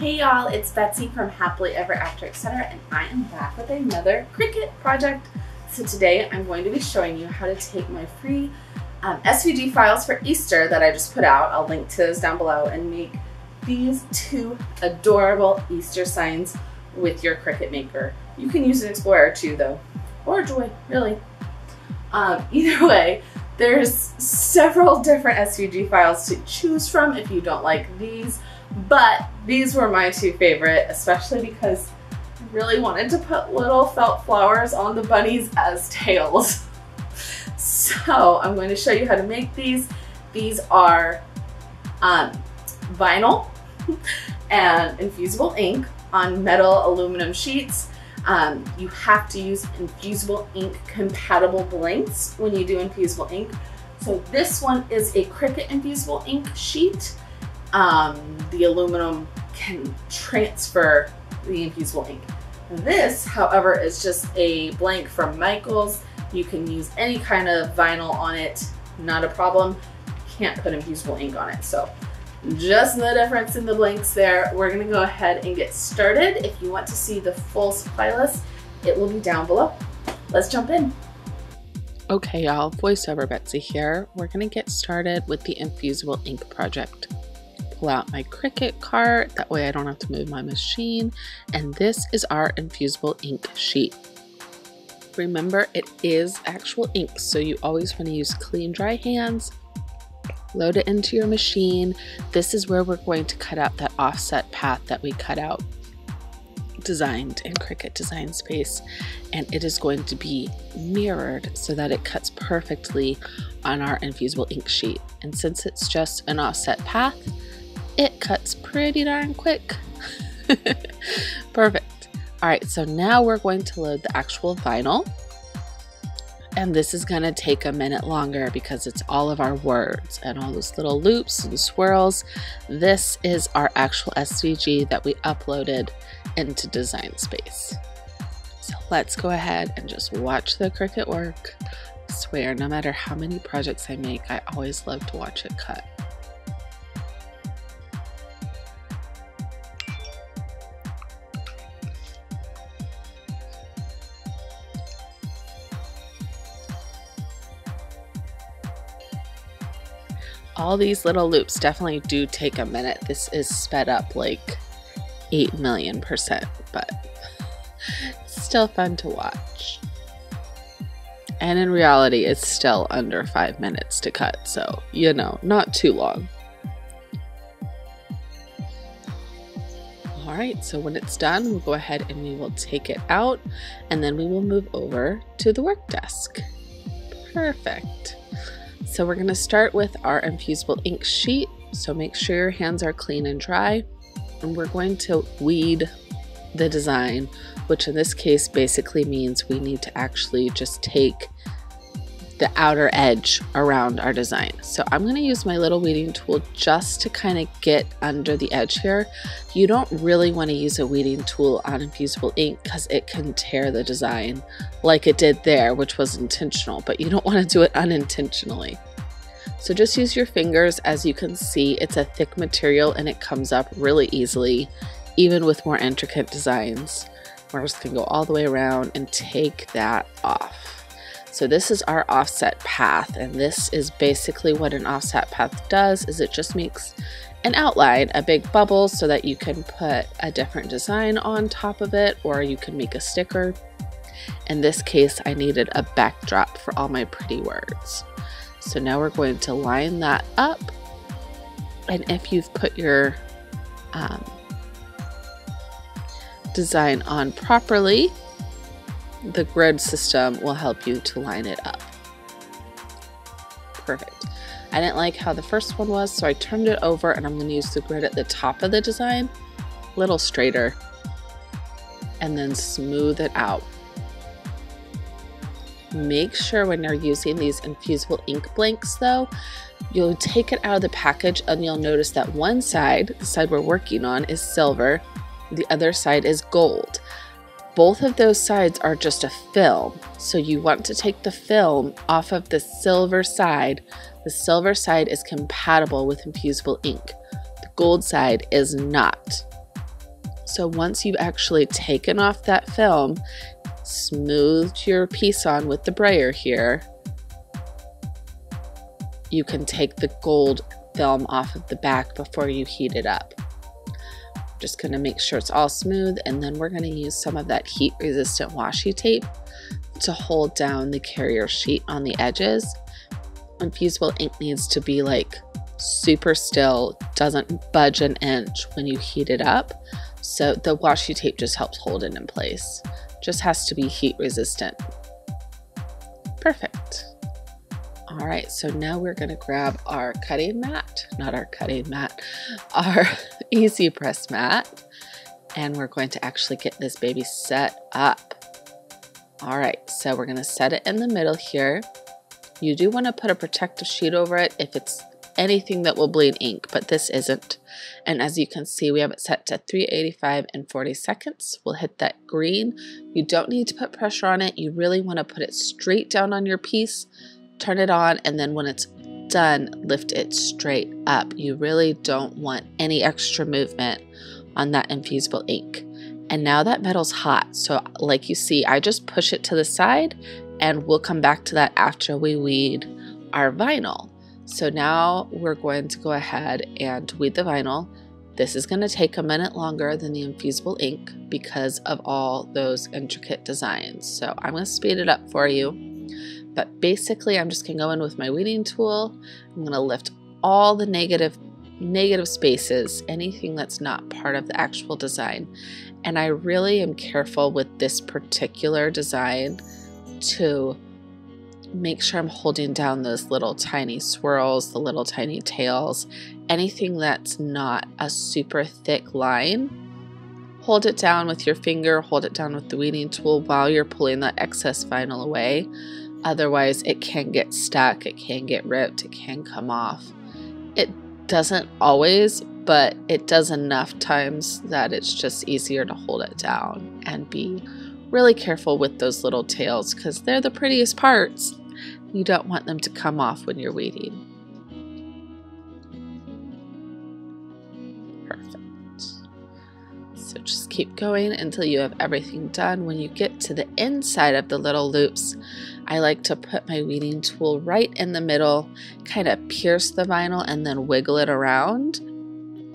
Hey y'all, it's Betsy from Happily Ever After Etc. and I am back with another Cricut project. So today I'm going to be showing you how to take my free um, SVG files for Easter that I just put out, I'll link to those down below, and make these two adorable Easter signs with your Cricut Maker. You can use an Explore too though, or Joy, really. Um, either way, there's several different SVG files to choose from if you don't like these. But these were my two favorite, especially because I really wanted to put little felt flowers on the bunnies as tails. so I'm going to show you how to make these. These are um, vinyl and infusible ink on metal aluminum sheets. Um, you have to use infusible ink compatible blanks when you do infusible ink. So this one is a Cricut infusible ink sheet um, the aluminum can transfer the infusible ink. This, however, is just a blank from Michaels. You can use any kind of vinyl on it, not a problem. Can't put infusible ink on it. So just the difference in the blanks there. We're gonna go ahead and get started. If you want to see the full supply list, it will be down below. Let's jump in. Okay, y'all, voiceover Betsy here. We're gonna get started with the infusible ink project pull out my Cricut cart. That way I don't have to move my machine. And this is our infusible ink sheet. Remember, it is actual ink, so you always want to use clean, dry hands. Load it into your machine. This is where we're going to cut out that offset path that we cut out designed in Cricut Design Space and it is going to be mirrored so that it cuts perfectly on our infusible ink sheet. And since it's just an offset path, it cuts pretty darn quick. Perfect. All right, so now we're going to load the actual vinyl. And this is going to take a minute longer because it's all of our words and all those little loops and swirls. This is our actual SVG that we uploaded into Design Space. So let's go ahead and just watch the Cricut work. I swear, no matter how many projects I make, I always love to watch it cut. All these little loops definitely do take a minute. This is sped up like 8 million percent, but still fun to watch. And in reality, it's still under 5 minutes to cut, so, you know, not too long. Alright, so when it's done, we'll go ahead and we will take it out, and then we will move over to the work desk. Perfect. So we're going to start with our infusible ink sheet. So make sure your hands are clean and dry. And we're going to weed the design, which in this case basically means we need to actually just take the outer edge around our design. So I'm going to use my little weeding tool just to kind of get under the edge here. You don't really want to use a weeding tool on infusible ink because it can tear the design like it did there, which was intentional, but you don't want to do it unintentionally. So just use your fingers. As you can see, it's a thick material and it comes up really easily, even with more intricate designs. We're just going to go all the way around and take that off. So this is our offset path and this is basically what an offset path does is it just makes an outline, a big bubble so that you can put a different design on top of it or you can make a sticker. In this case, I needed a backdrop for all my pretty words. So now we're going to line that up. And if you've put your um, design on properly, the grid system will help you to line it up. Perfect. I didn't like how the first one was, so I turned it over and I'm going to use the grid at the top of the design, a little straighter, and then smooth it out. Make sure when you're using these infusible ink blanks though, you'll take it out of the package and you'll notice that one side, the side we're working on, is silver, the other side is gold both of those sides are just a film. So you want to take the film off of the silver side. The silver side is compatible with infusible ink. The gold side is not. So once you've actually taken off that film, smoothed your piece on with the brayer here, you can take the gold film off of the back before you heat it up. Just gonna make sure it's all smooth and then we're gonna use some of that heat resistant washi tape to hold down the carrier sheet on the edges. Infusible ink needs to be like super still, doesn't budge an inch when you heat it up. So the washi tape just helps hold it in place. Just has to be heat resistant. Perfect. All right, so now we're gonna grab our cutting mat, not our cutting mat, our easy press mat, and we're going to actually get this baby set up. All right, so we're gonna set it in the middle here. You do wanna put a protective sheet over it if it's anything that will bleed ink, but this isn't. And as you can see, we have it set to 385 and 40 seconds. We'll hit that green. You don't need to put pressure on it. You really wanna put it straight down on your piece turn it on, and then when it's done, lift it straight up. You really don't want any extra movement on that infusible ink. And now that metal's hot, so like you see, I just push it to the side and we'll come back to that after we weed our vinyl. So now we're going to go ahead and weed the vinyl. This is going to take a minute longer than the infusible ink because of all those intricate designs. So I'm going to speed it up for you. But basically, I'm just going to go in with my weeding tool. I'm going to lift all the negative negative spaces, anything that's not part of the actual design. And I really am careful with this particular design to make sure I'm holding down those little tiny swirls, the little tiny tails, anything that's not a super thick line. Hold it down with your finger, hold it down with the weeding tool while you're pulling that excess vinyl away. Otherwise, it can get stuck, it can get ripped, it can come off. It doesn't always, but it does enough times that it's just easier to hold it down and be really careful with those little tails because they're the prettiest parts. You don't want them to come off when you're weeding. So just keep going until you have everything done. When you get to the inside of the little loops, I like to put my weeding tool right in the middle, kind of pierce the vinyl and then wiggle it around.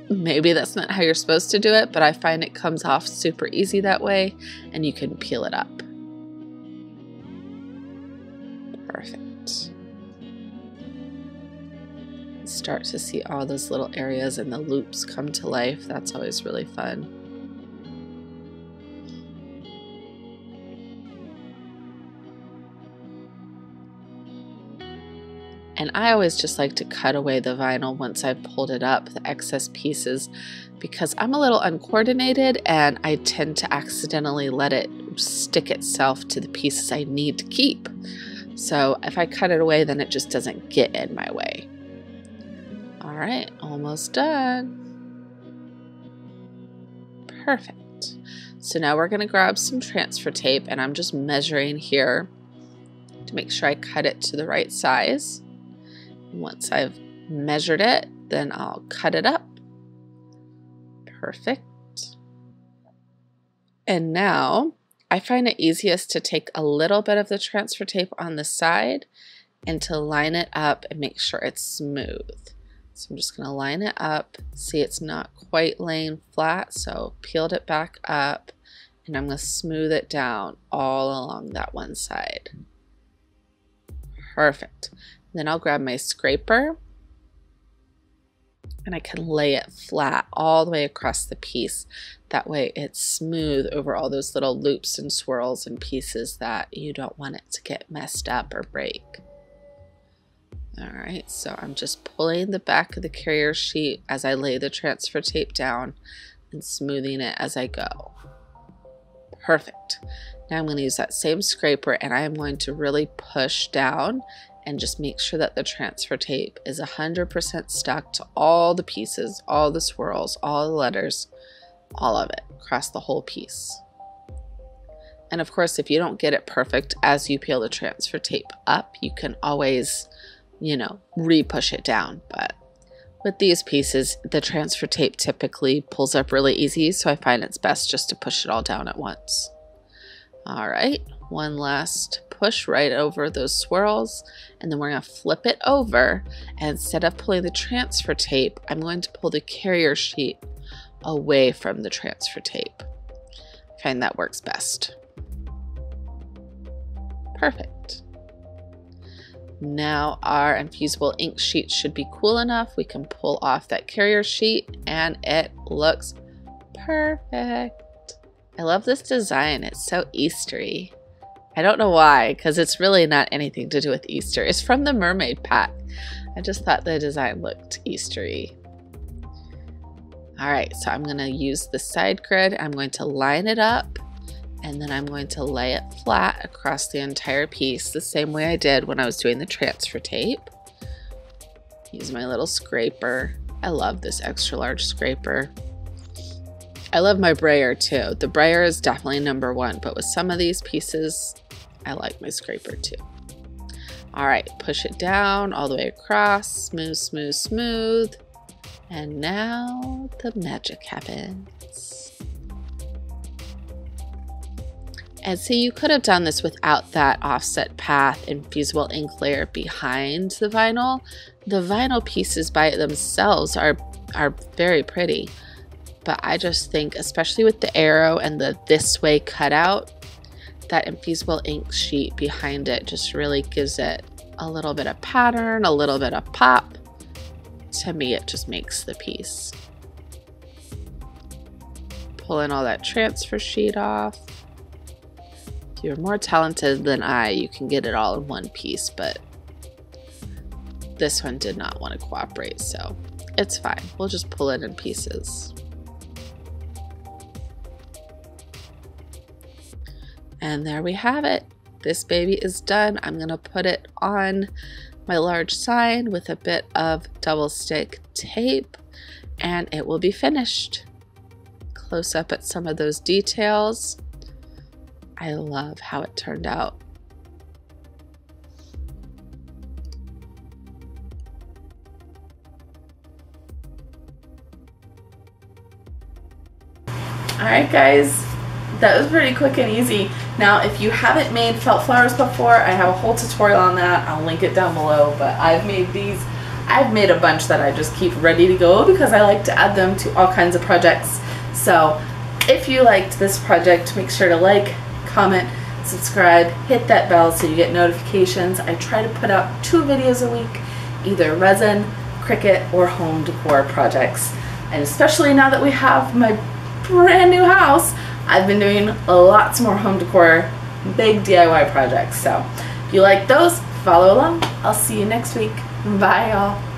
Maybe that's not how you're supposed to do it, but I find it comes off super easy that way and you can peel it up. Perfect. Start to see all those little areas and the loops come to life. That's always really fun. And I always just like to cut away the vinyl once I've pulled it up, the excess pieces, because I'm a little uncoordinated and I tend to accidentally let it stick itself to the pieces I need to keep. So if I cut it away, then it just doesn't get in my way. All right, almost done. Perfect. So now we're gonna grab some transfer tape and I'm just measuring here to make sure I cut it to the right size. Once I've measured it, then I'll cut it up. Perfect. And now I find it easiest to take a little bit of the transfer tape on the side and to line it up and make sure it's smooth. So I'm just going to line it up. See, it's not quite laying flat, so peeled it back up and I'm going to smooth it down all along that one side. Perfect. Then I'll grab my scraper and I can lay it flat all the way across the piece. That way it's smooth over all those little loops and swirls and pieces that you don't want it to get messed up or break. All right, so I'm just pulling the back of the carrier sheet as I lay the transfer tape down and smoothing it as I go. Perfect. Now I'm going to use that same scraper and I am going to really push down and just make sure that the transfer tape is 100% stuck to all the pieces, all the swirls, all the letters, all of it across the whole piece. And of course, if you don't get it perfect as you peel the transfer tape up, you can always, you know, re-push it down. But With these pieces, the transfer tape typically pulls up really easy, so I find it's best just to push it all down at once. All right, one last push right over those swirls, and then we're going to flip it over. And instead of pulling the transfer tape, I'm going to pull the carrier sheet away from the transfer tape. I find that works best. Perfect. Now our infusible ink sheet should be cool enough. We can pull off that carrier sheet and it looks perfect. I love this design. It's so Eastery. I don't know why, because it's really not anything to do with Easter. It's from the Mermaid Pack. I just thought the design looked Eastery. All right, so I'm going to use the side grid. I'm going to line it up and then I'm going to lay it flat across the entire piece the same way I did when I was doing the transfer tape. Use my little scraper. I love this extra large scraper. I love my brayer too. The brayer is definitely number one, but with some of these pieces, I like my scraper too. All right, push it down all the way across, smooth, smooth, smooth. And now the magic happens. And see, you could have done this without that offset path infusible ink layer behind the vinyl. The vinyl pieces by themselves are, are very pretty. But I just think, especially with the arrow and the this way cutout, that infusible ink sheet behind it just really gives it a little bit of pattern, a little bit of pop. To me, it just makes the piece. Pulling all that transfer sheet off If you're more talented than I, you can get it all in one piece, but this one did not want to cooperate, so it's fine. We'll just pull it in pieces. And there we have it. This baby is done. I'm to put it on my large sign with a bit of double stick tape and it will be finished. Close up at some of those details. I love how it turned out. Alright guys, that was pretty quick and easy. Now if you haven't made felt flowers before, I have a whole tutorial on that. I'll link it down below, but I've made these. I've made a bunch that I just keep ready to go because I like to add them to all kinds of projects. So if you liked this project, make sure to like, comment, subscribe, hit that bell so you get notifications. I try to put out two videos a week, either resin, Cricut, or home decor projects. And especially now that we have my brand new house, I've been doing lots more home decor, big DIY projects. So if you like those, follow along. I'll see you next week. Bye, y'all.